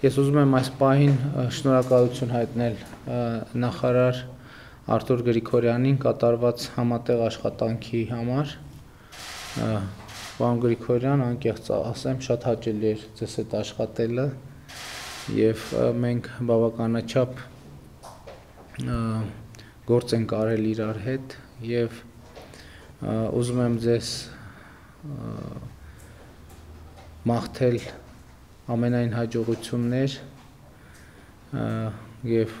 Ես ուզում եմ այս պահին շնորհակալություն հայտնել նախարար Արտուր Գրիգորյանին կատարված համատեղ աշխատանքի համար։ Պարոն Գրիգորյան, անկեղծ ասեմ, շատ հաճելի էր ձեզ հետ աշխատելը եւ մենք բավականաչափ գործ ենք արել իրար հետ եւ ուզում եմ ձեզ մաղթել ամենայն հաջողություններ եւ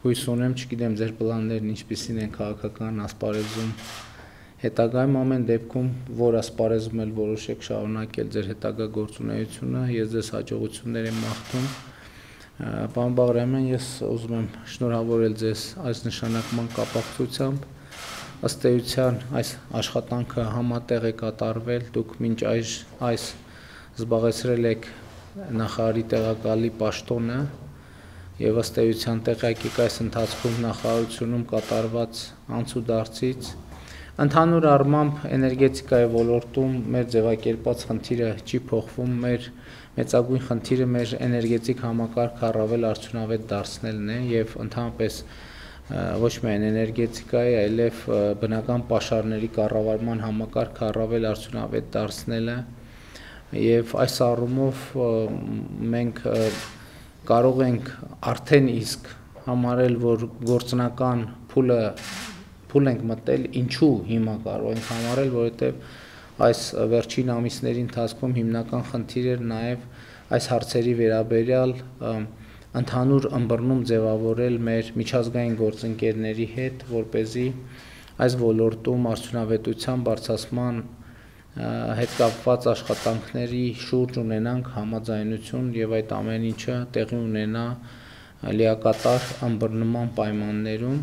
հույս ունեմ, չգիտեմ ձեր պլաններն ինչպիսին են քաղաքական ասպարեզում հետագայում ամեն դեպքում որ ասպարեզում էլ որոշեք շարունակել ձեր հետագա գործունեությունը, ես ձեզ հաջողություններ եմ մաղթում։ Պարոն Բաղրամյան, ես ուզում եմ շնորհավորել ձեզ այս նշանակման կապակցությամբ ըստ էության այս աշխատանքը համատեղ է կատարվել, դուք մինչ այս այս զբաղեցրել եք նախարարի տեղակալի պաշտոնը եւ ըստ էության տեղյակ եք այս ընթացքում նախարարությունում կատարված անցուդարձից ընդհանուր առմամբ էներգետիկայի ոլորտում մեր ձևակերպած խնդիրը չի փոխվում մեր մեծագույն խնդիրը մեր էներգետիկ համակարգը առավել արդյունավետ դարձնելն է եւ ընդհանրապես ոչ միայն էներգետիկայի, այլև բնական պաշարների կառավարման համակարգը առավել արդյունավետ դարձնելը եւ այս առումով մենք կարող ենք արդեն իսկ համարել, որ գործնական փուլը փուլ ենք մտել, ինչու հիմա կարող ենք համարել, որովհետեւ այս վերջին ամիսների ընթացքում հիմնական խնդիր էր նաեւ այս հարցերի վերաբերյալ ընդհանուր ըմբռնում ձևավորել մեր միջազգային գործընկերների հետ, որ เป զի այս ոլորտում արդյունավետության բարձրացման հետ կապված աշխատանքների շուրջ ունենանք համաձայնություն եւ այդ ամեն ինչը տեղի ունենա լիակատար ըմբռնման պայմաններում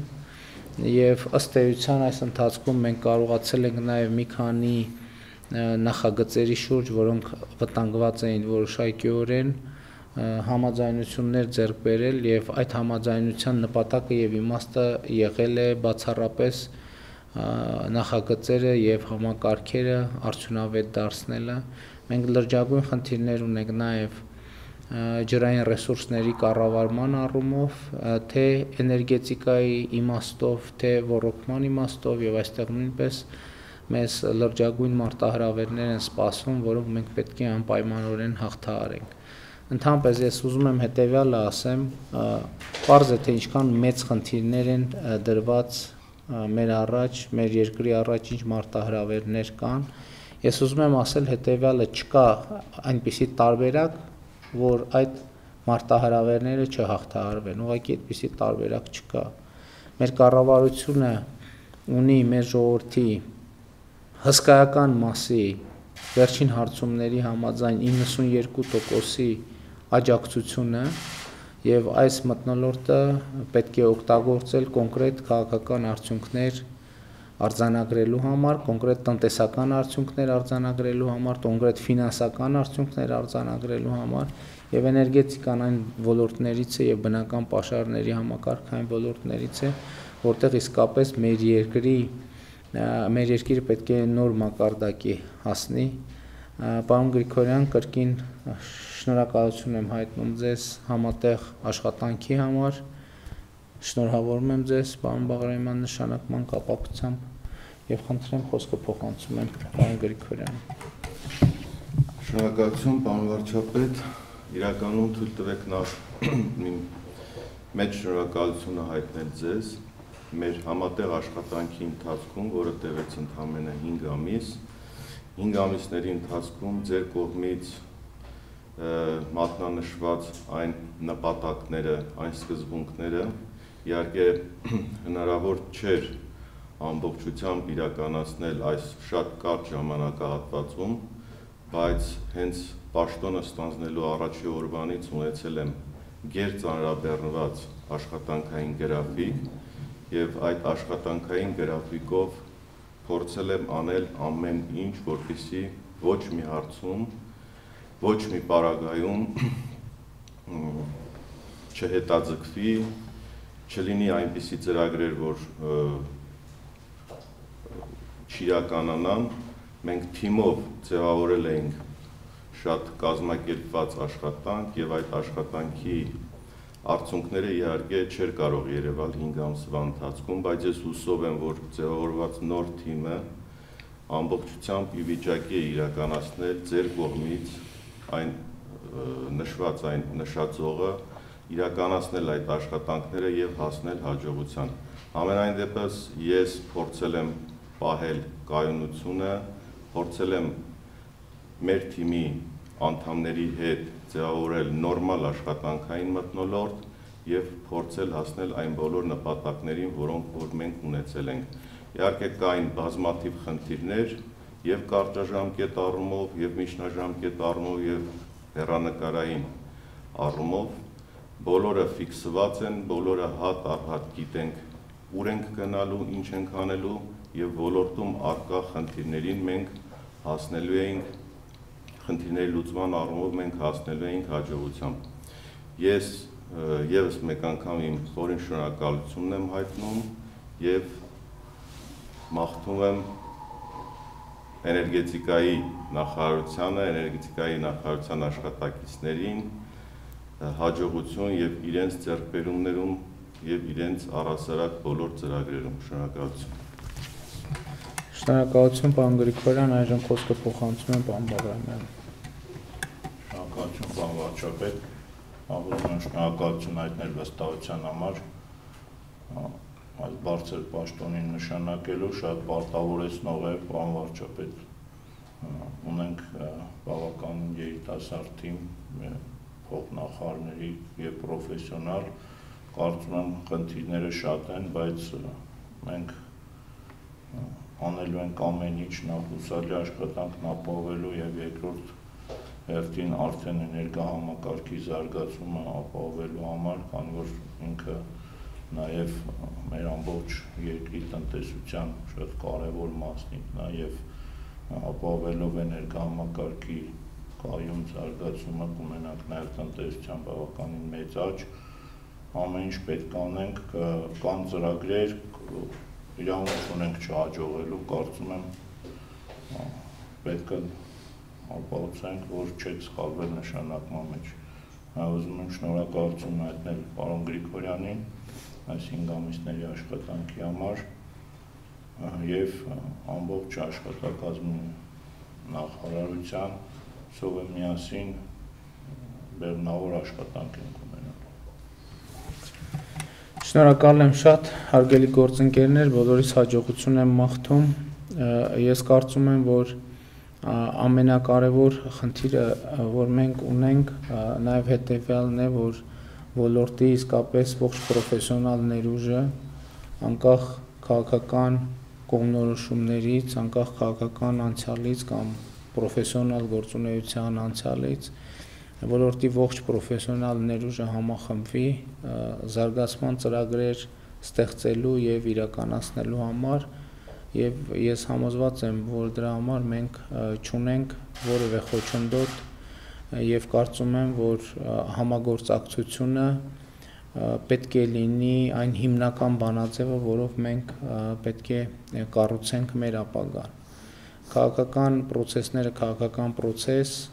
եւ ըստ էության այս ընթացքում մենք կարողացել ենք նաեւ մի քանի նախագծերի շուրջ, որոնք վտանգված էին որոշակիորեն համաձայնություններ ձեռք բերել եւ այդ համաձայնության նպատակը եւ իմաստը եղել է բացառապես նախագծերը եւ համակարգերը արդյունավետ դարձնելը։ Մենք լրջագույն խնդիրներ ունենք նաեւ ջրային ռեսուրսների կառավարման առումով, թե էներգետիկայի իմաստով, թե ռոռոկման իմաստով եւ այստեղ նույնպես մեզ լրջագույն մարտահրավերներ են սպասում, որոնք մենք պետք է անպայմանորեն հաղթահարենք։ Ընդհանրապես ես ուզում եմ հետեւյալը ասեմ, པարզ է թե ինչքան մեծ խնդիրներ են դրված մեր առաջ, մեր երկրի առաջ ինչ մարտահրավերներ կան։ Ես ուզում եմ ասել հետեւյալը չկա այնպիսի տարբերակ, որ այդ մարտահրավերները չհաղթահարվեն։ Ուղղակի այդպիսի տարբերակ չկա։ Մեր կառավարությունը ունի մեր ժողովրդի հսկայական մասի վերջին հարցումների համաձայն 92%-ի աջակցությունը եւ այս մտնոլորտը պետք է օգտագործել կոնկրետ քաղաքական արդյունքներ արձանագրելու համար, կոնկրետ տնտեսական արդյունքներ արձանագրելու համար, կոնկրետ ֆինանսական արդյունքներ արձանագրելու համար եւ էներգետիկան այն ոլորտներից է եւ բնական պաշարների համակարգային ոլորտներից է, որտեղ իսկապես մեր երկրի մեր երկիրը պետք է նոր մակարդակի հասնի Պարոն Գրիգորյան, կրկին շնորհակալություն եմ հայտնում ձեզ համատեղ աշխատանքի համար։ Շնորհավորում եմ ձեզ, պարոն Բաղրամյան, նշանակման կապակցությամբ եւ խնդրեմ խոսքը փոխանցում եմ պարոն Գրիգորյանին։ Շնորհակալություն, պարոն վարչապետ։ Իրականում թույլ տվեք նախ մեծ շնորհակալությունը հայտնել ձեզ մեր համատեղ աշխատանքի ընթացքում, որը տևեց ընդամենը 5 ամիս, 5 ամիսների ընթացքում ձեր կողմից մատնանշված այն նպատակները, այն սկզբունքները իհարկե հնարավոր չէր ամբողջությամբ իրականացնել այս շատ կարճ ժամանակահատվածում, բայց հենց պաշտոնը ստանձնելու առաջի օրվանից ունեցել եմ գեր ծանրաբեռնված աշխատանքային գրաֆիկ եւ այդ աշխատանքային գրաֆիկով փորձել եմ անել ամեն ինչ, որպեսի ոչ մի հարցում, ոչ մի պարագայում չհետաձգվի, չլինի այնպիսի ծրագրեր, որ չիրականանան, մենք թիմով ձևավորել էինք շատ կազմակերպված աշխատանք եւ այդ աշխատանքի արդյունքները իհարկե չէր կարող Երևալ 5 ամսվա ընթացքում, բայց ես հուսով եմ, որ ձևավորված նոր թիմը ամբողջությամբ ի վիճակի է իրականացնել ձեր կողմից այն նշված այն նշածողը իրականացնել այդ աշխատանքները եւ հասնել հաջողության։ Ամենայն դեպս ես փորձել եմ պահել կայունությունը, փորձել եմ մեր թիմի անդամների հետ ձևավորել նորմալ աշխատանքային մթնոլորտ եւ փորձել հասնել այն բոլոր նպատակներին, որոնք որ մենք ունեցել ենք։ Իհարկե կային բազմաթիվ խնդիրներ եւ կարճաժամկետ առումով եւ միջնաժամկետ առումով եւ հերանեկարային առումով բոլորը ֆիքսված են, բոլորը հատ առ հատ գիտենք ուր ենք գնալու, ինչ ենք անելու եւ ոլորտում արկա խնդիրներին մենք հասնելու ենք խնդիրների լուծման առումով մենք հասնելու էինք հաջողությամբ։ Ես եւս մեկ անգամ իմ խորին շնորհակալությունն եմ հայտնում եւ մաղթում եմ էներգետիկայի նախարարությանը, էներգետիկայի նախարարության աշխատակիցներին հաջողություն եւ իրենց ձեռքբերումներում եւ իրենց առասարակ բոլոր ծրագրերում շնորհակալություն։ Շնորհակալություն պարոն Գրիգորյան, այժմ խոսքը փոխանցում եմ պարոն Բաղրամյանին շնորհակալություն պարոն վարչապետ, եմ շնորհակալություն հայտնել վստահության համար այս բարձր պաշտոնին նշանակելու շատ պարտավորեցնող է պարոն վարչապետ։ Ունենք բավական երիտասարդ թիմ փոխնախարարների եւ պրոֆեսիոնալ, կարծում եմ խնդիրները շատ են, բայց մենք անելու ենք ամեն ինչ նախ ուսալի աշխատանքն ապահովելու եւ երկրորդ հերթին արդեն էներգահամակարգի զարգացումը ապահովելու համար, քանի որ ինքը նաև մեր ամբողջ երկրի տնտեսության շատ կարևոր մասնիկն է եւ ապահովելով էներգահամակարգի կայուն զարգացումը կունենանք նաև տնտեսության բավականին մեծ աճ ամեն ինչ պետք անենք կան ծրագրեր իրավունք ունենք չհաջողելու կարծում եմ պետք է ապահովենք, որ չեք սխալվել նշանակման մեջ։ Ուզում եմ շնորհակալություն հայտնել պարոն Գրիգորյանին այս 5 ամիսների աշխատանքի համար եւ ամբողջ աշխատակազմի նախարարության սովը միասին բեռնավոր աշխատանք ենք Շնորհակալ եմ շատ, հարգելի գործընկերներ, բոլորիս հաջողություն եմ մաղթում։ Ես կարծում եմ, որ ամենակարևոր խնդիրը, որ մենք ունենք, նաև հետևյալն է, որ ոլորտի իսկապես ողջ պրոֆեսիոնալ ներուժը անկախ քաղաքական կողմնորոշումներից, անկախ քաղաքական անցյալից կամ պրոֆեսիոնալ գործունեության անցյալից ոլորտի ողջ պրոֆեսիոնալ ներուժը համախմբվի զարգացման ծրագրեր ստեղծելու եւ իրականացնելու համար եւ ես համոզված եմ, որ դրա համար մենք ճունենք որևէ խոչընդոտ եւ կարծում եմ, որ համագործակցությունը պետք է լինի այն հիմնական բանաձևը, որով մենք պետք է կառուցենք մեր ապագան։ Քաղաքական process-ները, քաղաքական process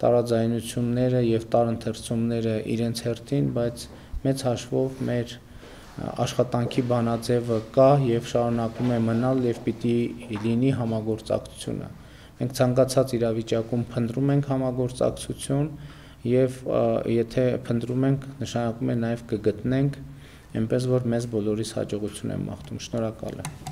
տարաձայնությունները եւ տարընթերցումները իրենց հերթին, բայց մեծ հաշվով մեր աշխատանքի բանաձևը կա եւ շարունակում է մնալ եւ պիտի լինի համագործակցությունը։ Մենք ցանկացած իրավիճակում փնտրում ենք համագործակցություն եւ եթե փնտրում ենք, նշանակում է նաեւ կգտնենք, այնպես որ մեզ բոլորիս հաջողություն եմ մաղթում։ Շնորհակալ եմ։